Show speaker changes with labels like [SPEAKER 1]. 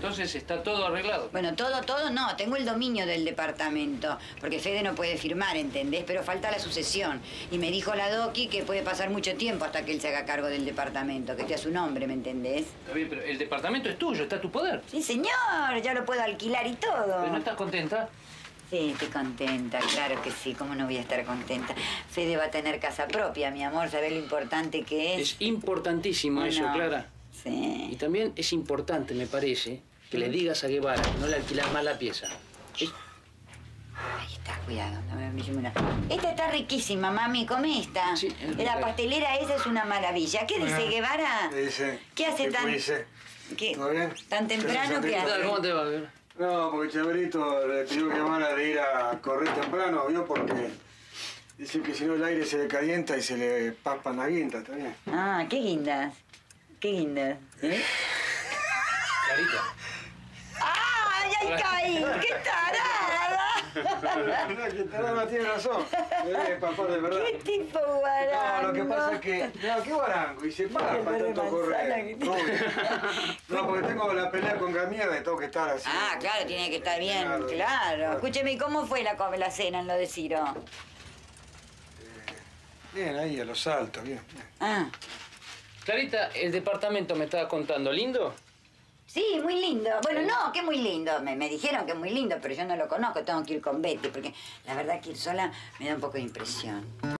[SPEAKER 1] Entonces está todo arreglado.
[SPEAKER 2] Bueno, todo, todo no. Tengo el dominio del departamento. Porque Fede no puede firmar, ¿entendés? Pero falta la sucesión. Y me dijo la Doki que puede pasar mucho tiempo hasta que él se haga cargo del departamento, que esté a su nombre, ¿me entendés?
[SPEAKER 1] Está bien, pero el departamento es tuyo, está a tu poder.
[SPEAKER 2] Sí, señor, ya lo puedo alquilar y todo.
[SPEAKER 1] ¿No estás contenta?
[SPEAKER 2] Sí, estoy contenta, claro que sí, ¿cómo no voy a estar contenta? Fede va a tener casa propia, mi amor, ¿sabés lo importante que es?
[SPEAKER 1] Es importantísimo eso, Clara.
[SPEAKER 2] Sí.
[SPEAKER 1] Y también es importante, me parece, que le digas a Guevara que no le alquilas más la pieza.
[SPEAKER 2] Ahí está, cuidado, no me una. Esta está riquísima, mami, come esta.
[SPEAKER 1] Sí, es
[SPEAKER 2] La pastelera esa es una maravilla. ¿Qué dice Guevara?
[SPEAKER 3] ¿Qué dice?
[SPEAKER 2] ¿Qué hace
[SPEAKER 3] ¿Qué
[SPEAKER 2] tan,
[SPEAKER 3] dice?
[SPEAKER 2] qué-
[SPEAKER 3] ¿Todo bien?
[SPEAKER 2] tan temprano
[SPEAKER 3] ¿Qué
[SPEAKER 2] que hace?
[SPEAKER 1] ¿Cómo te va, Guevara?
[SPEAKER 3] No, porque Chaverito le pidió que llamara de ir a correr temprano, ¿vio? Porque dice que si no el aire se le calienta y se le papan las guindas, ¿está bien?
[SPEAKER 2] Ah, qué lindas. Qué lindas. ¿Eh?
[SPEAKER 1] Clarita.
[SPEAKER 3] No, que Tarana tiene razón. Eh, papá, de verdad.
[SPEAKER 2] ¡Qué tipo guarango!
[SPEAKER 3] No, lo que pasa es que. No, qué guarango. Y se para para tanto correr. No, porque tengo la pelea con Gamierda y tengo que estar así.
[SPEAKER 2] Ah, claro, tiene que estar bien,
[SPEAKER 3] Claro,
[SPEAKER 2] claro. Escúcheme, ¿y ¿cómo fue la, la cena en lo de Ciro?
[SPEAKER 3] Bien, ahí a los saltos, bien. bien.
[SPEAKER 2] Ah,
[SPEAKER 1] Clarita, el departamento me estaba contando, ¿lindo?
[SPEAKER 2] Sí, muy lindo. Bueno, no, que muy lindo. Me, me dijeron que muy lindo, pero yo no lo conozco, tengo que ir con Betty, porque la verdad que ir sola me da un poco de impresión.